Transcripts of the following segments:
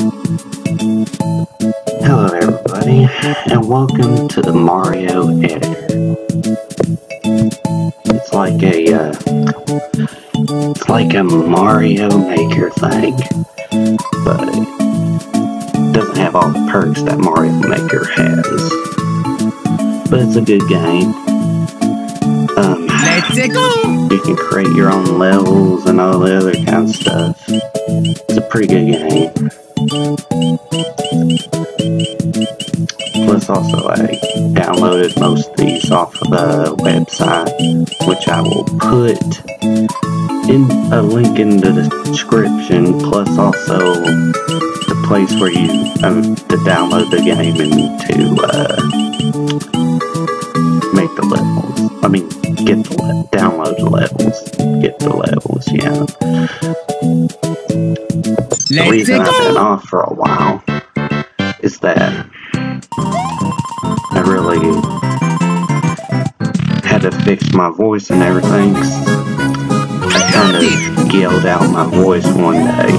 Hello everybody, and welcome to the Mario Editor. It's like a, uh, it's like a Mario Maker thing, but it doesn't have all the perks that Mario Maker has. But it's a good game. Um, Let's go! you can create your own levels and all the other kind of stuff. It's a pretty good game. Plus also I downloaded most of these off of the website, which I will put in a link in the description, plus also the place where you um, to download the game and to uh, make the levels. I mean, get the download the levels, get the levels. Yeah. The Let's reason I've been off for a while is that I really had to fix my voice and everything. I kind of yelled out my voice one day,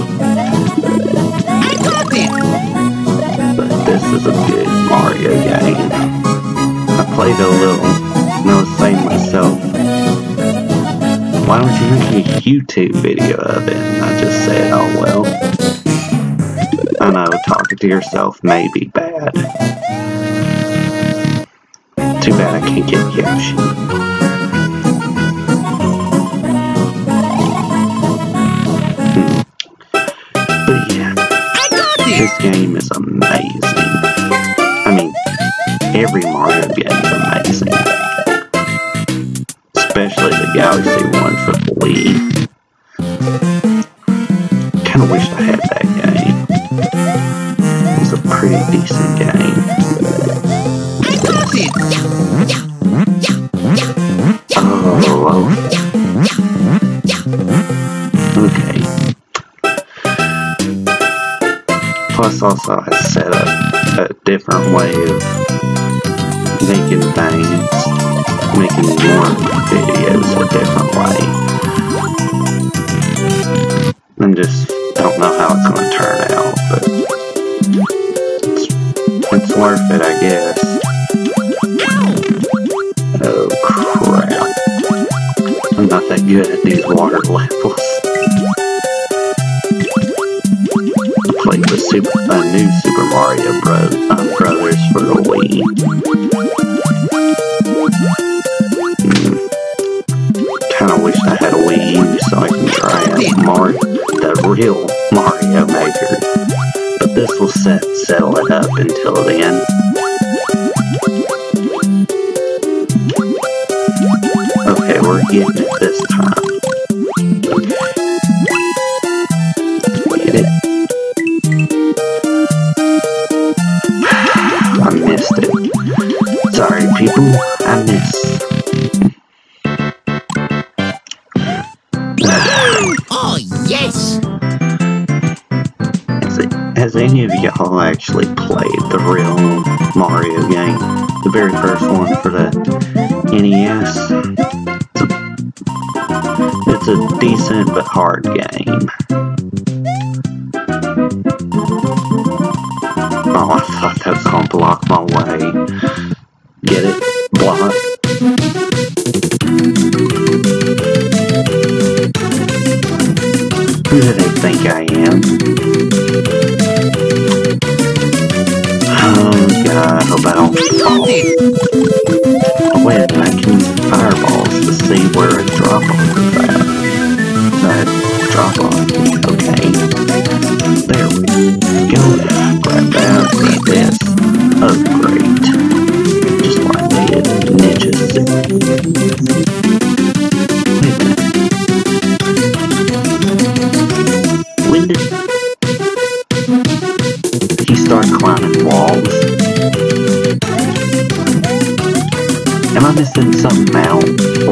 I got it! but this is a good Mario game. I played a little, and I was saying to myself, why don't you make a YouTube video of it? And I just said, oh well. I know, talking to yourself may be bad. Too bad I can't get Yoshi. Hmm. This game is amazing. I mean, every Mario game is amazing. Especially the Galaxy one for the Wii. Kinda wish I had that decent game. I got it! yeah Oh, okay. Plus, also, I set up a different way of making things, making more videos a different way. I just don't know how it's going to turn out, worth it, I guess. Oh crap. I'm not that good at these water levels. I played the super, uh, new Super Mario Bros. Um, Brothers for the Wii. Hmm. Kinda wish I had a Wii so I can try out Mar the real Mario Maker. This will set settle it up until the end. Okay, we're getting it this time. Get it? I missed it. Sorry, people. I missed. Has any of y'all actually played the real Mario game? The very first one for the NES? It's a decent but hard game. Oh, I thought that was gonna block my way. Drop off is at. That drop off. Okay. There we go. Grab that, grab this. Great. Just like the ninjas. Wait a minute. When did he start climbing walls? Am I missing something out?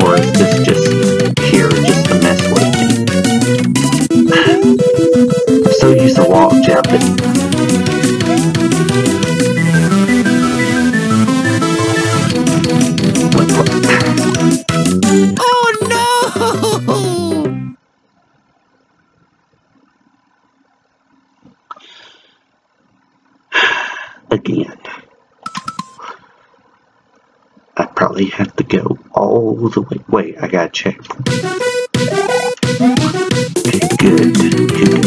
Or is this just here just to mess with me? I'm so used to wall jumping. Probably have to go all the way. Wait, I gotta check. Okay, good. Good, good, good, good.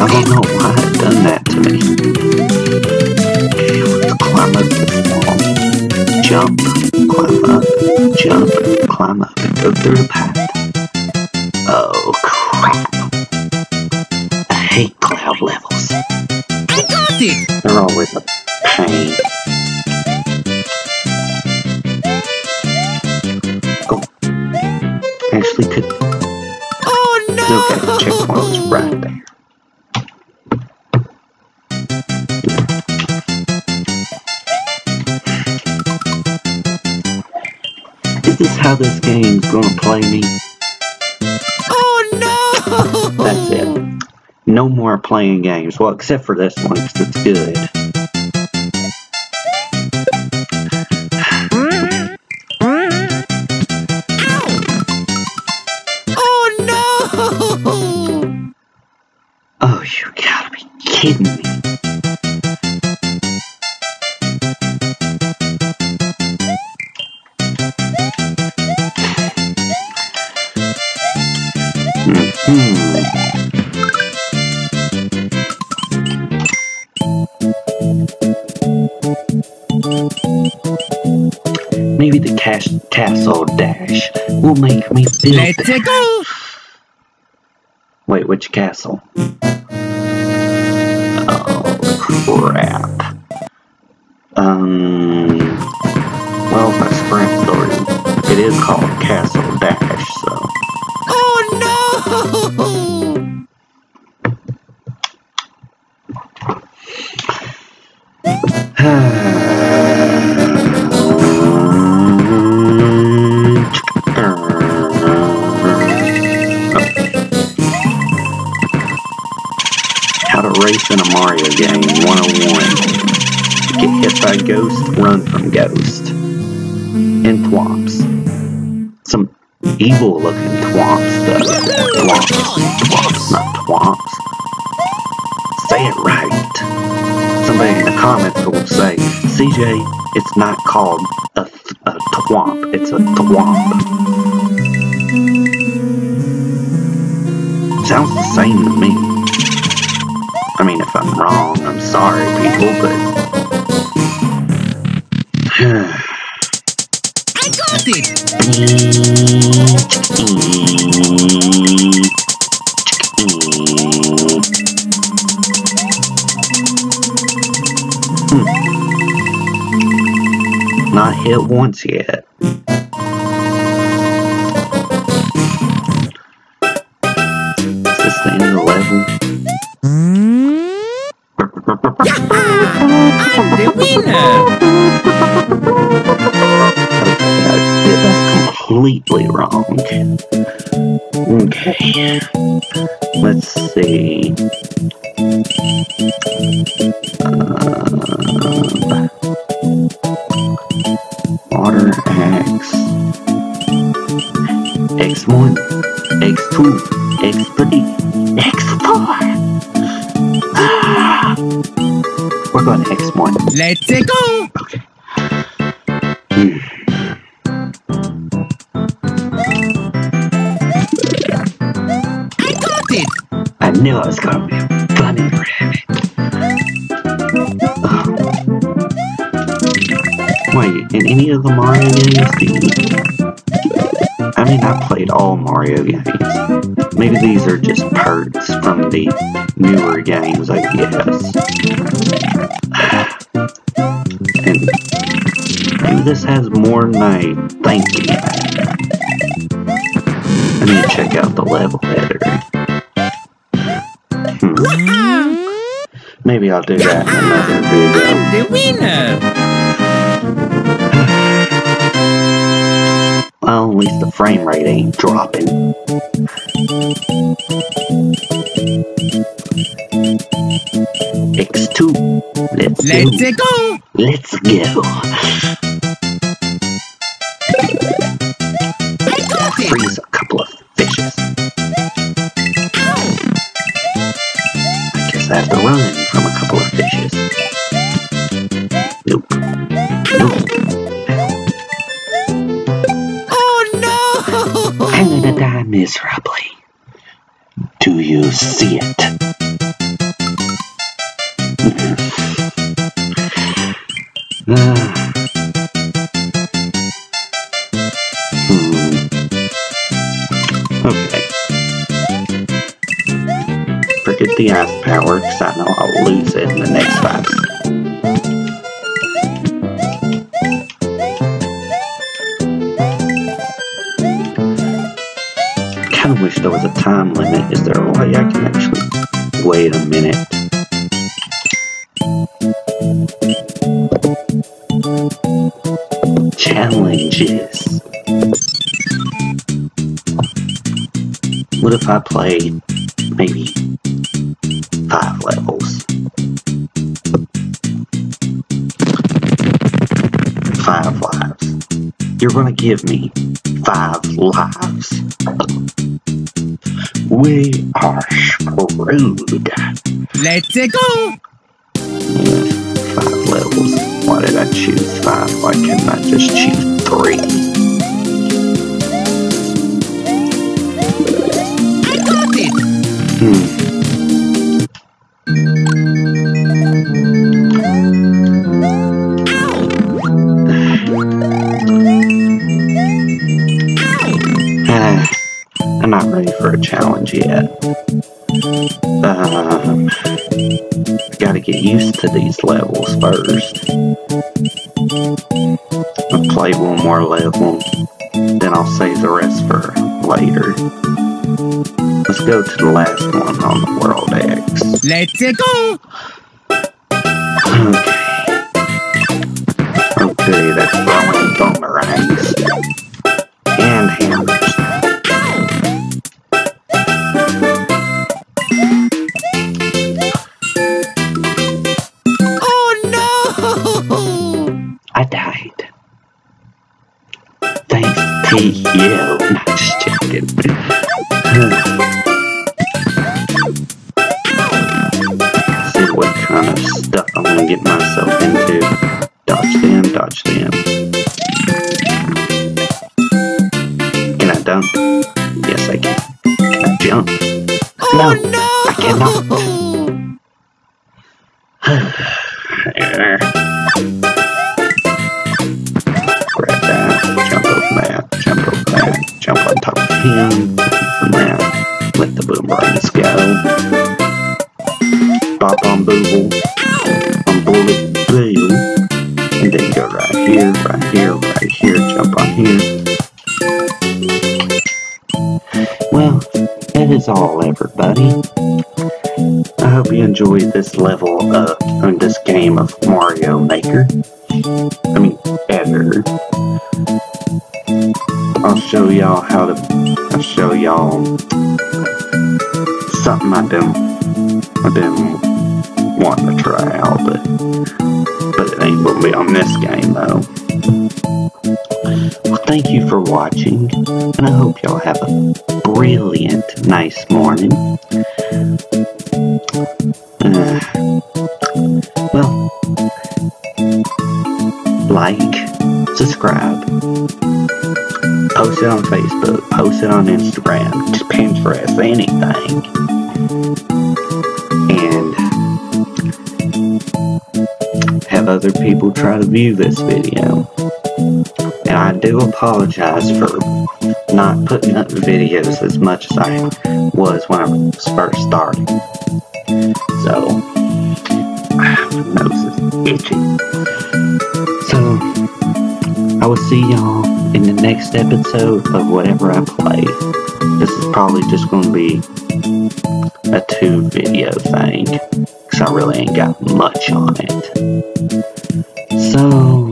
I don't know why it done that to me. Okay, let's climb up this wall. Jump, climb up, jump, climb up, and go through the path. Oh, crap. I hate cloud levels. I got it! They're always a pain. Actually could Oh no! checkpoint's right there. Is this how this game's gonna play me? Oh no! That's it. No more playing games. Well, except for this one, because it's good. Kidding me. Mhm. Maybe the cash castle dash will make me feel Let's go! Wait, which castle? Crap. Um, well, my sprint through, it is called Castle Dash, ghost. And thwomps. Some evil looking thwomps though. Thwomps. Thwomps, not twomps. Say it right. Somebody in the comments will say, CJ, it's not called a, th- a twomp, it's a thwomp. Sounds the same to me. I mean, if I'm wrong, I'm sorry, people, but. I got it! Hmm. Not hit once yet. I'm the winner! I did that completely wrong. Okay. Let's see. Uh, we're going to X1. Let's go! Okay. Hmm. I got it! I knew I was gonna be a bunny rabbit. Wait, in any of the Mario games. I mean, I played all Mario games. Maybe these are just parts from the newer games, I guess. And maybe this has more than I think. I need to check out the level editor. Hmm. Maybe I'll do that in another video. I'm the winner! Least the frame rate ain't dropping. X2. Let's Let's go. go! Let's go. gonna die miserably. Do you see it? forget the ice power because I know I'll lose it in the next five wish there was a time limit. Is there a way I can actually wait a minute? Challenges. What if I played maybe five levels? Five lives. You're gonna give me five lives. We are screwed. Let's go. Yeah, five levels. Why did I choose five? Why couldn't I just choose three? I got it. Hmm. Go to the last one on the World X. Let's go. Okay. Okay, that's throwing boomerangs and hammers. Oh no. I died. Thanks to you. Jump on top of him, from that, let the boomerangs go. Bop on booble, on bullet bill, and then go right here, right here, right here, jump on here. Well, that is all, everybody. I hope you enjoyed this level of, this game of Mario Maker. I mean, editor. I'll show y'all how to, I'll show y'all something I've been, I've been wanting to try out, but, but it ain't gonna be on this game though. Well, thank you for watching, and I hope y'all have a brilliant, nice morning. Uh, well, like, subscribe, post it on Facebook, post it on Instagram, Pinterest, anything. And have other people try to view this video. And I do apologize for not putting up videos as much as I was when I was first starting. So, my nose is itchy. So, I will see y'all next episode of whatever I play. This is probably just going to be a two video thing, because I really ain't got much on it. So,